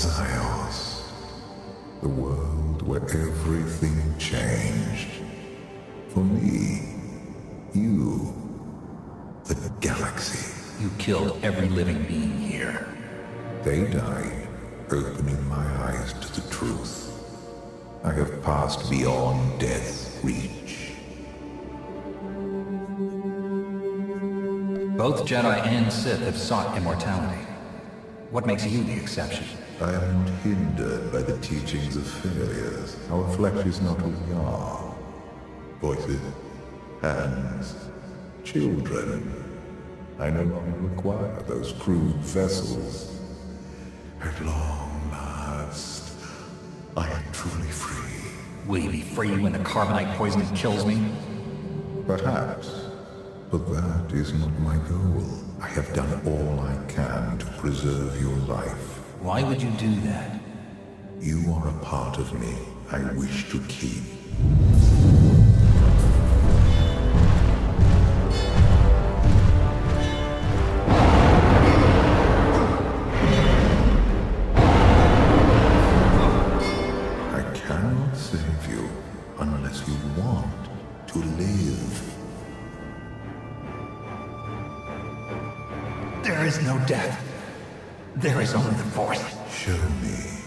Ziost. The world where everything changed. For me, you, the galaxy. You killed every living being here. They died, opening my eyes to the truth. I have passed beyond death's reach. Both Jedi and Sith have sought immortality. What makes you the exception? I am not hindered by the teachings of failures. Our flesh is not who we are. Voices, hands, children. I no longer require those crude vessels. At long last, I am truly free. Will you be free when the carbonite poison kills me? Perhaps. But that is not my goal. I have done all I can to preserve your life. Why would you do that? You are a part of me I wish to keep. I cannot save you unless you want to live. There is no death. There is only the Force. Show me.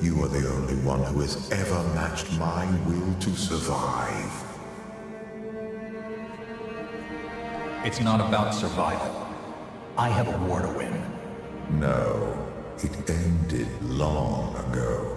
You are the only one who has ever matched my will to survive. It's not about survival. I have a war to win. No, it ended long ago.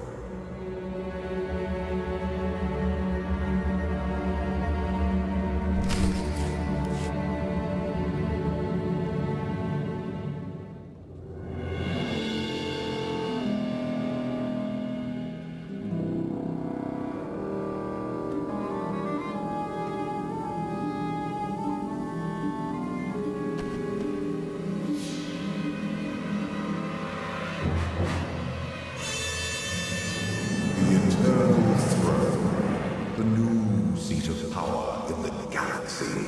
New seat of power in the galaxy.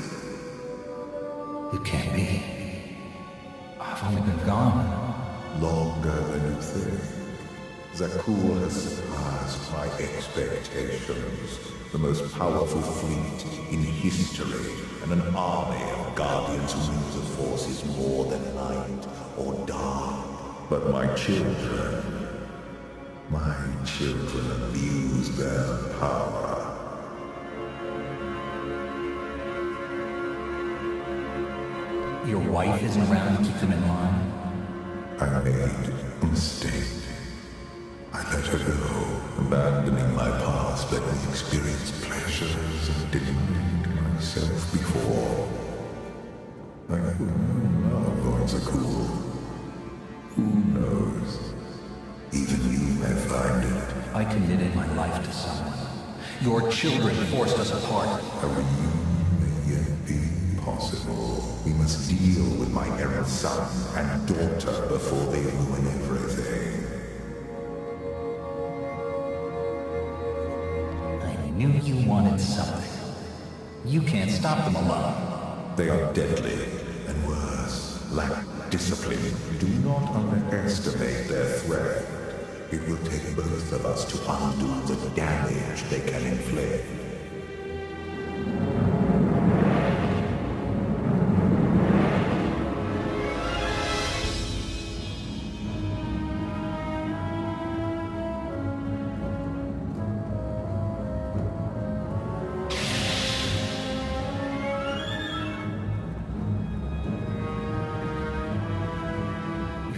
It can't be. I've only been gone. Longer than you think. Zakuul has surpassed my expectations. The most powerful fleet in history, and an army of guardians who use the forces more than light or dark. But my children, my children abuse their power. Your wife isn't around to keep them in line. I made a mistake. I let her go, abandoning my past, let me experience pleasures and denied myself before. I could know love on Zakuul. Who knows? Even you may find it. I committed my life to someone. Your children forced us apart. A reunion may yet be possible. We must deal with my errant son and daughter before they ruin everything. I knew you wanted something. You can't stop them alone. They are deadly, and worse, lack discipline. Do not underestimate their threat. It will take both of us to undo the damage they can inflict.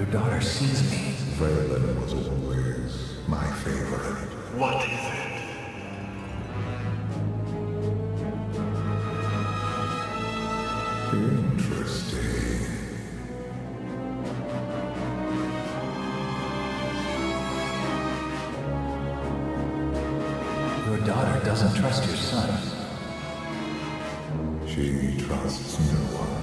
Your daughter sees me. Vaylin was always my favorite. What is it? Interesting. Your daughter doesn't trust your son. She trusts no one.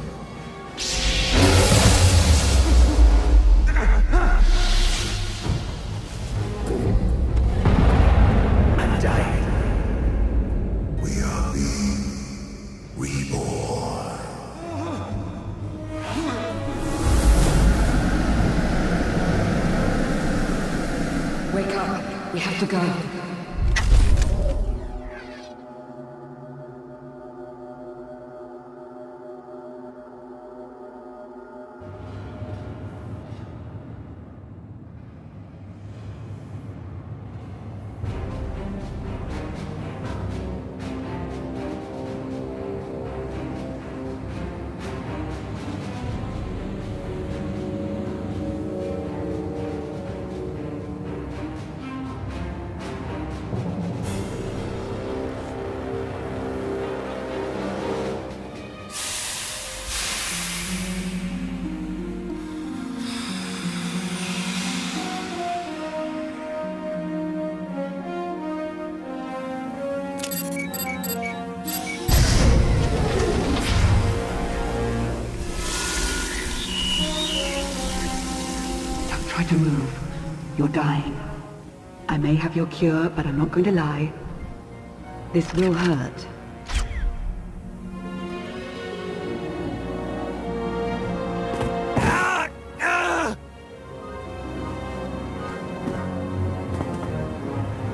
Wake up. We have to go. Try to move. You're dying. I may have your cure, but I'm not going to lie. This will hurt.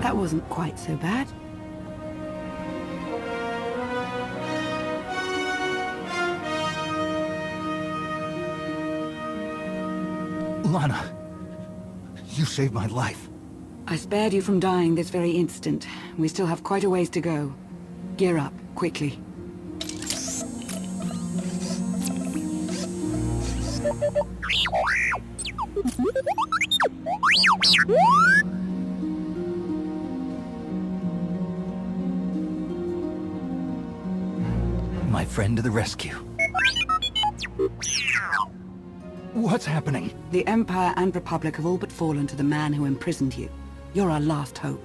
That wasn't quite so bad. Lana, you saved my life. I spared you from dying this very instant. We still have quite a ways to go. Gear up, quickly. My friend to the rescue. What's happening? The Empire and Republic have all but fallen to the man who imprisoned you. You're our last hope.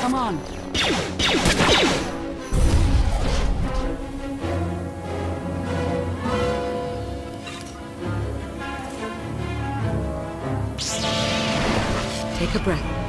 Come on. Take a breath.